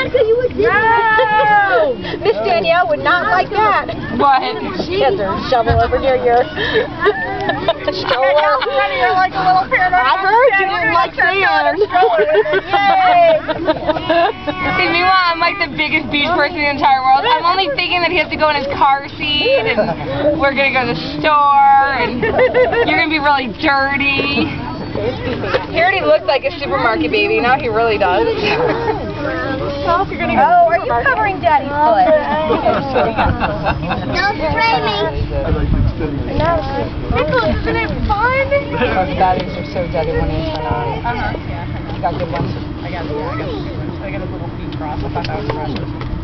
Monica, you would No! Miss Danielle would not like that. What? She has her shovel over near your stroller. You're like a little paranoid. I heard you didn't like sand. Yay! See, meanwhile, I'm like the biggest beach oh. person in the entire world. I'm only thinking that he has to go in his car seat, and we're gonna go to the store, and you're gonna be really dirty. He already looked like a supermarket baby. Now he really does. Oh, are you covering Daddy's foot? Don't spray me. Nicholas, isn't it fun? Our batteries are so dead it won't turn on. Uh-huh. Yeah. You got good ones? I got, yeah, I got, I got a little feet cross. I thought that was precious.